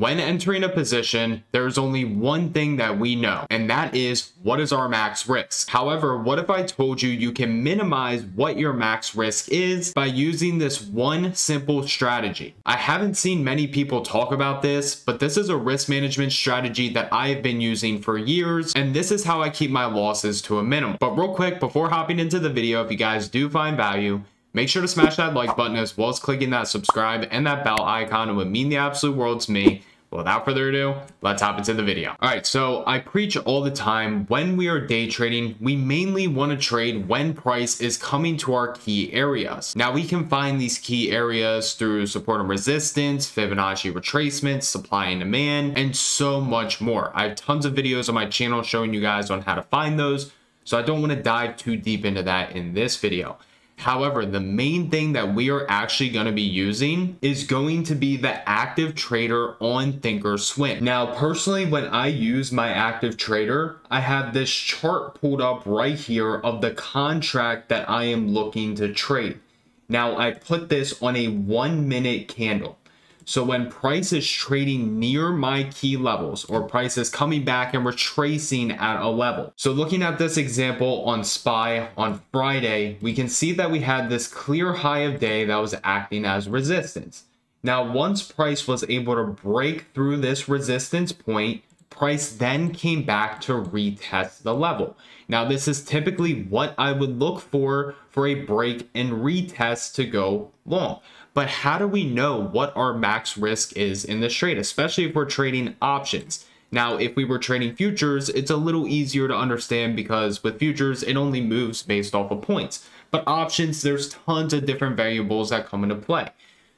When entering a position, there's only one thing that we know, and that is what is our max risk. However, what if I told you you can minimize what your max risk is by using this one simple strategy? I haven't seen many people talk about this, but this is a risk management strategy that I've been using for years, and this is how I keep my losses to a minimum. But real quick, before hopping into the video, if you guys do find value, Make sure to smash that like button as well as clicking that subscribe and that bell icon. It would mean the absolute world to me. Without further ado, let's hop into the video. All right, so I preach all the time when we are day trading, we mainly want to trade when price is coming to our key areas. Now we can find these key areas through support and resistance, Fibonacci retracements, supply and demand, and so much more. I have tons of videos on my channel showing you guys on how to find those, so I don't want to dive too deep into that in this video. However, the main thing that we are actually going to be using is going to be the active trader on Thinkorswim. Now, personally, when I use my active trader, I have this chart pulled up right here of the contract that I am looking to trade. Now, I put this on a one minute candle. So when price is trading near my key levels or price is coming back and retracing at a level. So looking at this example on SPY on Friday, we can see that we had this clear high of day that was acting as resistance. Now, once price was able to break through this resistance point, price then came back to retest the level. Now, this is typically what I would look for for a break and retest to go long. But how do we know what our max risk is in this trade, especially if we're trading options? Now, if we were trading futures, it's a little easier to understand because with futures, it only moves based off of points. But options, there's tons of different variables that come into play.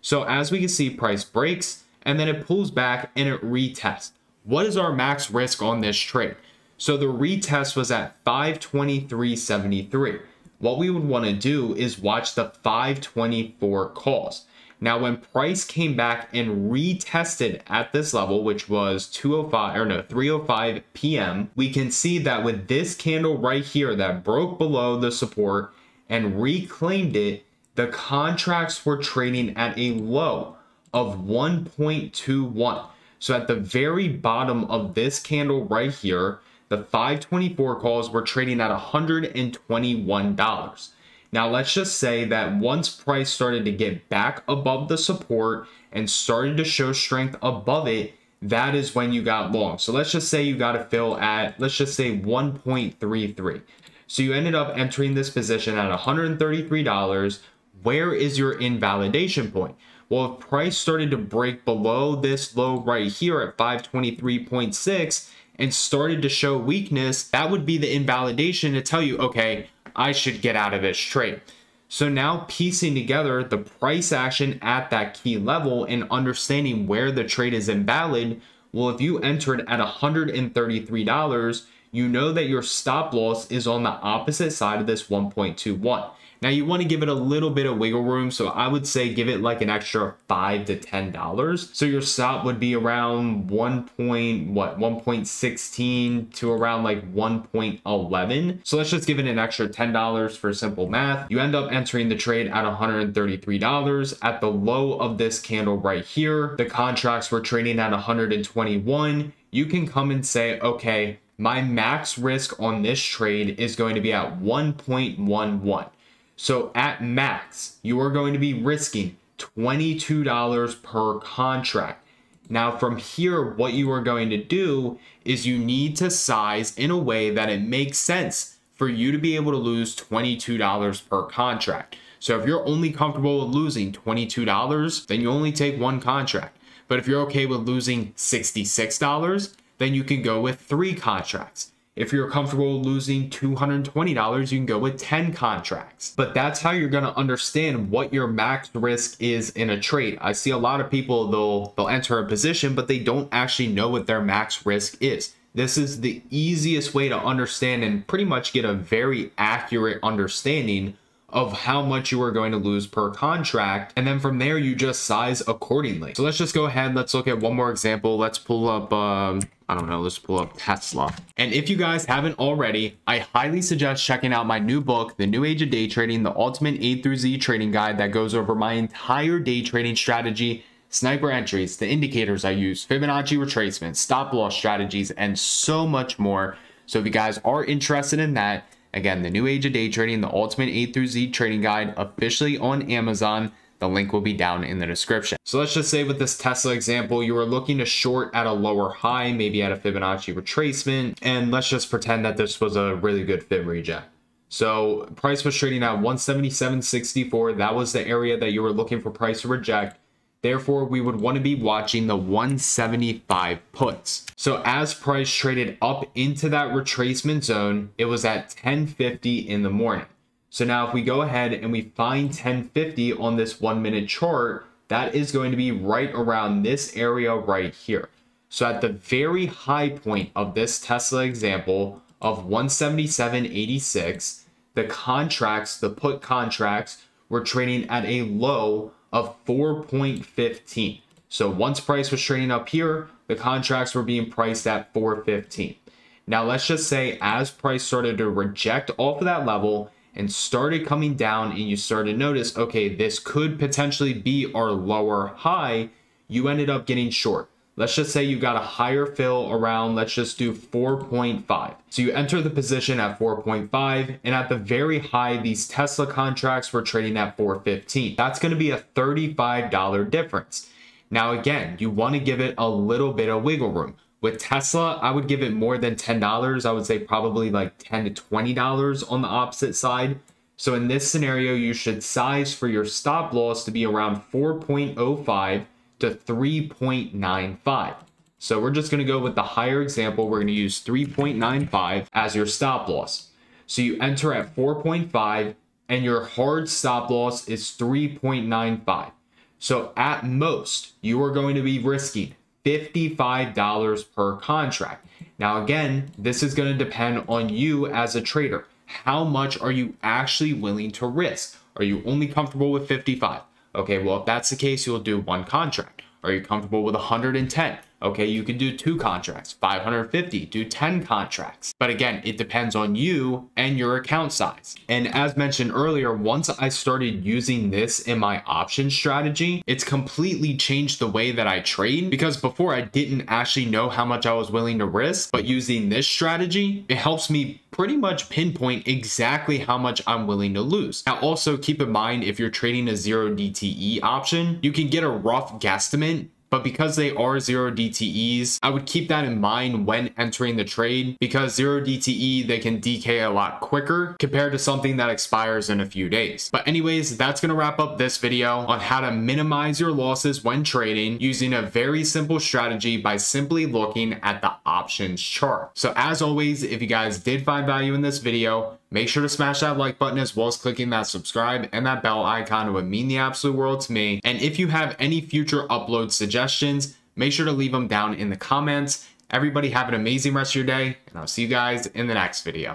So as we can see, price breaks and then it pulls back and it retests. What is our max risk on this trade? So the retest was at 523.73 what we would want to do is watch the 524 calls. Now, when price came back and retested at this level, which was 205 or no 305 p.m., we can see that with this candle right here that broke below the support and reclaimed it, the contracts were trading at a low of 1.21. So at the very bottom of this candle right here, the 524 calls were trading at $121. Now, let's just say that once price started to get back above the support and started to show strength above it, that is when you got long. So let's just say you got to fill at, let's just say 1.33. So you ended up entering this position at $133. Where is your invalidation point? Well, if price started to break below this low right here at 523.6, and started to show weakness, that would be the invalidation to tell you, okay, I should get out of this trade. So now piecing together the price action at that key level and understanding where the trade is invalid, well, if you entered at $133, you know that your stop loss is on the opposite side of this 1.21. Now you want to give it a little bit of wiggle room. So I would say give it like an extra five to $10. So your stop would be around 1 point, what, 1.16 to around like 1.11. So let's just give it an extra $10 for simple math. You end up entering the trade at $133 at the low of this candle right here. The contracts were trading at 121. You can come and say, okay, my max risk on this trade is going to be at 1.11. So at max, you are going to be risking $22 per contract. Now from here, what you are going to do is you need to size in a way that it makes sense for you to be able to lose $22 per contract. So if you're only comfortable with losing $22, then you only take one contract. But if you're okay with losing $66, then you can go with three contracts. If you're comfortable losing $220, you can go with 10 contracts. But that's how you're going to understand what your max risk is in a trade. I see a lot of people, they'll, they'll enter a position, but they don't actually know what their max risk is. This is the easiest way to understand and pretty much get a very accurate understanding of how much you are going to lose per contract. And then from there, you just size accordingly. So let's just go ahead. Let's look at one more example. Let's pull up, um, I don't know, let's pull up Tesla. And if you guys haven't already, I highly suggest checking out my new book, The New Age of Day Trading, the ultimate A through Z trading guide that goes over my entire day trading strategy sniper entries, the indicators I use, Fibonacci retracements, stop loss strategies, and so much more. So if you guys are interested in that, again, the new age of day trading, the ultimate A through Z trading guide officially on Amazon. The link will be down in the description. So let's just say with this Tesla example, you were looking to short at a lower high, maybe at a Fibonacci retracement. And let's just pretend that this was a really good Fib reject. So price was trading at 177.64. That was the area that you were looking for price to reject. Therefore, we would want to be watching the 175 puts. So as price traded up into that retracement zone, it was at 1050 in the morning. So now if we go ahead and we find 1050 on this one minute chart, that is going to be right around this area right here. So at the very high point of this Tesla example of 177.86, the contracts, the put contracts, were trading at a low of 4.15. So once price was trading up here, the contracts were being priced at 415. Now let's just say as price started to reject off of that level and started coming down and you started to notice, okay, this could potentially be our lower high, you ended up getting short. Let's just say you got a higher fill around, let's just do 4.5. So you enter the position at 4.5 and at the very high, these Tesla contracts were trading at 415. That's gonna be a $35 difference. Now again, you wanna give it a little bit of wiggle room. With Tesla, I would give it more than $10. I would say probably like 10 to $20 on the opposite side. So in this scenario, you should size for your stop loss to be around 4.05 to 3.95. So we're just going to go with the higher example. We're going to use 3.95 as your stop loss. So you enter at 4.5 and your hard stop loss is 3.95. So at most, you are going to be risking $55 per contract. Now, again, this is going to depend on you as a trader. How much are you actually willing to risk? Are you only comfortable with 55? Okay, well, if that's the case, you'll do one contract. Are you comfortable with 110? Okay, you can do two contracts, 550, do 10 contracts. But again, it depends on you and your account size. And as mentioned earlier, once I started using this in my option strategy, it's completely changed the way that I trade because before I didn't actually know how much I was willing to risk, but using this strategy, it helps me pretty much pinpoint exactly how much I'm willing to lose. Now also keep in mind if you're trading a zero DTE option, you can get a rough guesstimate but because they are zero DTEs, I would keep that in mind when entering the trade because zero DTE, they can decay a lot quicker compared to something that expires in a few days. But anyways, that's going to wrap up this video on how to minimize your losses when trading using a very simple strategy by simply looking at the options chart. So as always, if you guys did find value in this video, Make sure to smash that like button as well as clicking that subscribe and that bell icon. It would mean the absolute world to me. And if you have any future upload suggestions, make sure to leave them down in the comments. Everybody have an amazing rest of your day, and I'll see you guys in the next video.